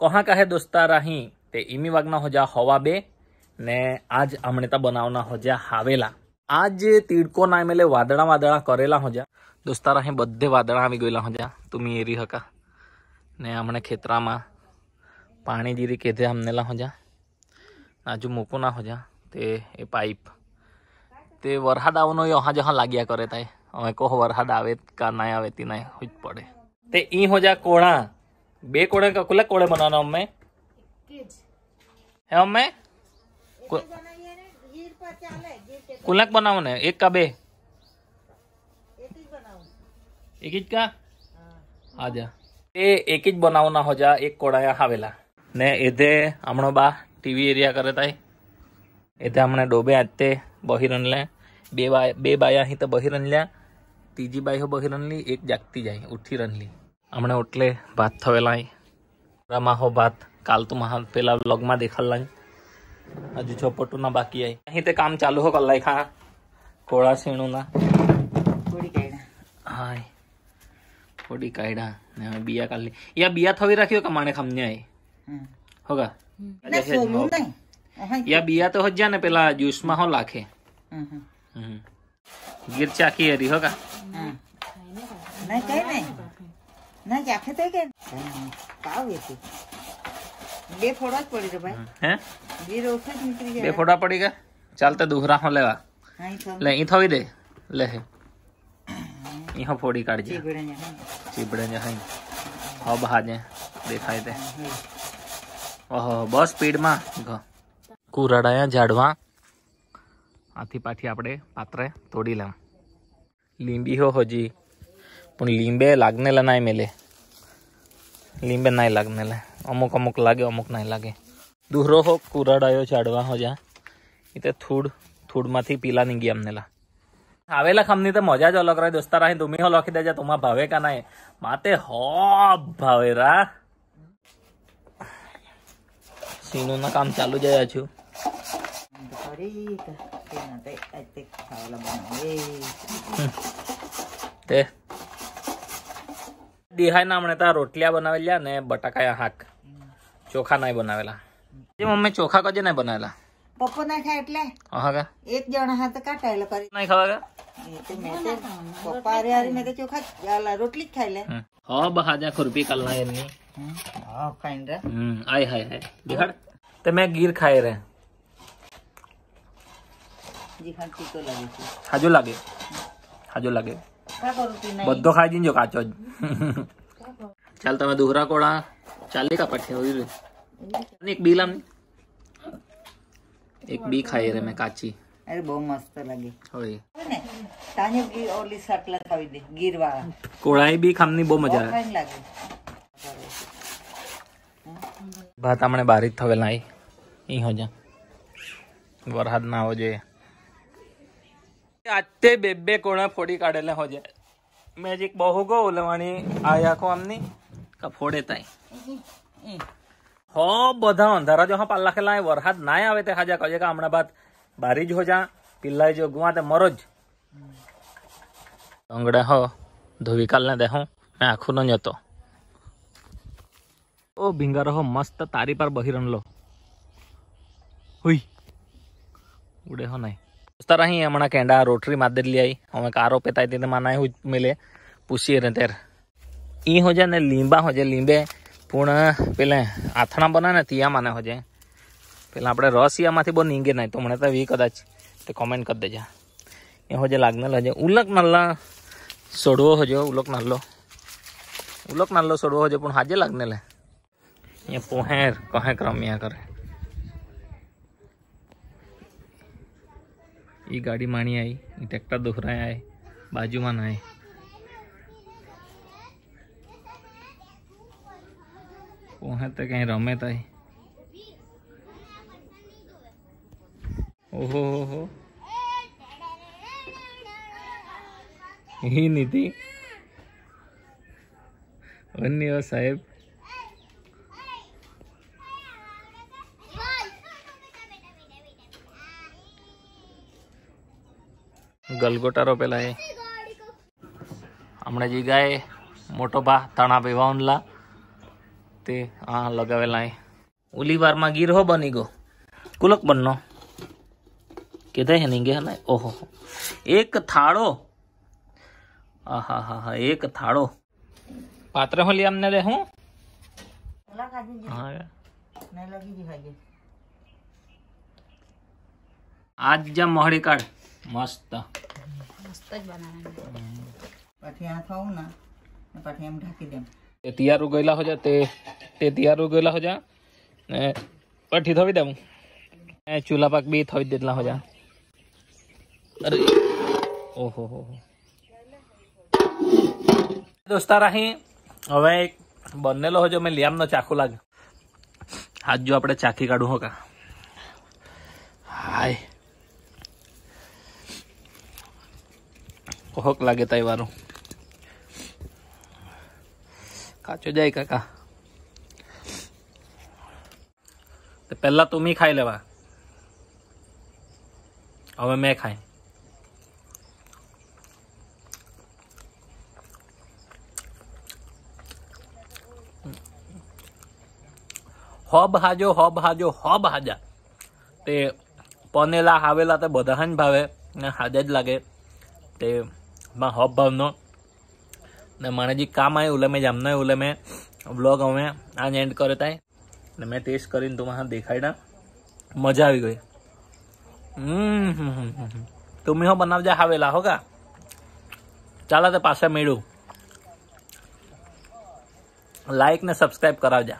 કહા કહે દોસ્તાર અહીં તે ઈમી વાગના હોજા હવા બે ને આજ હમણે બનાવના હોજા હાવેલા આજ તીડકો ના મેલે વાદળા વાદળા કરેલા હોજા દોસ્તાર અહીં બધે વાદળા આવી ગયેલા હોજા તુમી એરી હકા ને હમણે ખેતરામાં પાણી જીરી કેધે હમનેલા હોજા આજુ મૂકું ના હોજા તે એ પાઇપ તે વરસાદ આવવાનો યહાં જહાં લાગ્યા કરે તાય હવે કહો વરસાદ આવે કા ના આવે તી ના જ પડે તે ઈ હોજા કોણા બે કોળે કુલે કોળે બનાવવાનો અમે હે અમે કુલક બનાવો ને એક કા બે એક જ કા આજા એ એક જ બનાવવાના હોજા એક કોળાયા આવેલા ને એધે હમણો બા ટીવી એરિયા કરે તાય એધે હમણે ડોબે આજતે બહી રનલે બે બાય બે બાયા અહીં તો બહી રનલ્યા ત્રીજી બાઈ હો બહી રનલી એક જાગતી જાય ઉઠી રનલી હમણાં ઓટલે ભાત થયેલા રામાં હો ભાત કાલ તો મહા પેલા વ્લોગમાં દેખાડલા હજુ છોપટું ના બાકી આઈ અહીં તે કામ ચાલુ હો કલાઈ ખા કોળા સીણું ના હાય થોડી કાઢ્યા ને હવે બિયા કાઢી યા બિયા થવી રાખ્યો કે માણે ખમને આય હોગા યા બિયા તો હજ્યા ને પેલા જ્યુસ માં હો લાખે ગીર ચાકી હરી હોગા નહીં કઈ નહીં ના જાખે થઈ કે કાવ એથી બે ફોડા જ પડી ભાઈ હે બે રોખે જ નીકળી ગયા બે ફોડા પડી ગયા ચાલ તે દુહરા માં લેવા લે ઈ થોઈ દે લે હે ઈ હો ફોડી કાઢજે ચીબડે ને ચીબડે ને હઈ હો બહાજે દેખાય તે ઓહો બસ સ્પીડ માં કુરાડાયા ઝાડવા આથી પાછી આપણે પાત્રે તોડી લેવા લીંબી હો હજી પણ લીંબે લાગનેલા નાય મેલે લીંબે નાય લાગનેલા અમુક અમુક લાગે અમુક નાય લાગે દૂરો હો કુરાડાયો ઝાડવા હો જા એ થૂડ થૂડમાંથી પીલા ની ગયા અમનેલા આવેલા ખામની તો મજા જ અલગ રહે દોસ્તાર અહીં તુમી હો લખી દેજા તુમા ભાવે કા નાય માતે હો ભાવે રા સીનું ના કામ ચાલુ જાય છું ફરી તે ના તે આ તે ખાવાલા બનાવે તે દિહાઈ ના હમણે તા રોટલિયા બનાવેલા ને બટાકાયા હાક ચોખા નાય બનાવેલા જે મમ્મી ચોખા કજે નાય બનાવેલા પપ્પો ના ખાય એટલે હા કા એક જણા હાથ કાટાયેલો કરી નાય ખાવા કા એ તો મેં તે પપ્પા હારે હારે મેં તો ચોખા જ- આલા રોટલી જ ખાઈ લે હા બહાજા ખુરપી કલના એમની હા ખાઈ રે હમ આય હાય હાય દેખાડ તે મેં ગીર ખાય રે જી ખાન ટીકો લાગે છે હાજો લાગે હાજો લાગે કા કરું તી નહીં બધો ખાઈ દીજો કાચો જ. ચાલ તમે દુહરા કોળા ચાલી કા પઠે હોય એક બી લામ એક બી ખાઈ રે મેં કાચી. અરે બહુ મસ્ત લાગે. હોય તાને ગી ઓલી સાટલા ખાવી દે ગીર વાળા કોળાઈ બી ખામની બહુ મજા આવે. ભાત હમણે બારી થવેલા ઈ હો જા વરસાદ ના આવો જોઈએ આતે બે બે કોણા ફોડી કાઢેલા હો જાય મેજિક બહુ ગો લેવાની આ આખો આમની કા ફોડે તાઈ હો બધા અંધારા જો હા પાલ્લા ખેલા વરસાદ ના આવે તે હાજા કજે કા હમણાં બાદ બારી જ હો જા પિલ્લાઈ જો ગુવા તે મરો જ અંગડા હો ધોવી કાલ ને દેહું મેં આખું ન જતો ઓ ભીંગારો હો મસ્ત તારી પર બહિરન લો હુઈ ઉડે હો નહીં ದೋಸ್ತಾರ ಹಿ ಅಮ್ಮಣ ಕೆಂಡ ರೋಟ್ರಿ ಮಾದಿರ್ಲಿ ಐ ಅವ ಕಾರೋ ಪೆತಾ ಇದ್ದಿದ್ದ ಮನ ಹುಜ್ ಮೇಲೆ ಪುಷಿ ಇರಂತೇರ್ ಈ ಹೋಜೆ ನೆ ಲಿಂಬಾ ಹೋಜೆ ಲಿಂಬೆ પૂર્ણ પેલા આથણા બને ને તિયા માને હોજે પેલા આપણે રસિયામાંથી બહુ નીંગે નહીં તો મને તો એ કદાચ તે કોમેન્ટ કરી દેજે એ હોજે લાગને લજે ઉલક નલ્લા સોડવો હોજો ઉલક નલ્લો ઉલક નલ્લો સોડવો હોજો પણ હાજે લાગને લે એ પોહેર કહે ક્રમ્યા કરે ये गाड़ी माणी आई ट्रैक्टर दोहराया है, बाजू में आए। पोहे तो कहीं रमे था ओहो, हो हो। ही नीति। अन्य साहेब। ગલગોટારો પેલા એ હમણાં જી ગાય મોટો ભા તણા પીવાઉનલા તે હા લગાવેલા એ ઓલી વારમાં ગીર હો બની ગયો કુલક બનનો કીધા હે નહીં ગયા ને ઓહો એક થાળો આહા હા હા એક થાળો પાત્ર હો લી અમને રે હું પેલા ખાધી છે હા નહીં લગી જી ભાઈ આજ જા મોહડી કાઢ મસ્ત પછી આ થવું ને ને પછી એમ ઢાંકી દેમ તે તૈયાર ઉગેલા હો જા તે તે તૈયાર ઉગેલા હો જા ને પઠી થવી દેવું એ ચૂલા પાક બી થવી દેટલા હો જા અરે ઓહો હો હો. દોસ્તાર અહીં હવે એક બનેલો હો જો મેં લિયામનો ચાકુ લાગે હાથ જો આપણે ચાકી કાઢું હો કા હાય કોહક લાગે તાઈ વારું કાચો જાય કાકા તો પહેલા તું મી ખાઈ લેવા હવે મેં ખાઈ હોબ હાજો હોબ હાજો હોબ હાજા તે પનેલા હાવેલા તે બધા જ ભાવે ને હાજા જ લાગે તે માં હોબ ભાવનો ને મને જે કામ આવ્યું એટલે મેં જામને એટલે મેં વ્લોગ અમે આજ એન્ડ કરે તાય ને મેં ટેસ્ટ કરીને तुम्हाला દેખાડ્યા મજા આવી ગઈ હમ હમ હમ હમ હમ. तुम्ही હો બનાવજા હાવેલા હો કા ચાલો તો પાછા મેળું લાઈક ને સબસ્ક્રાઈબ કરાવજા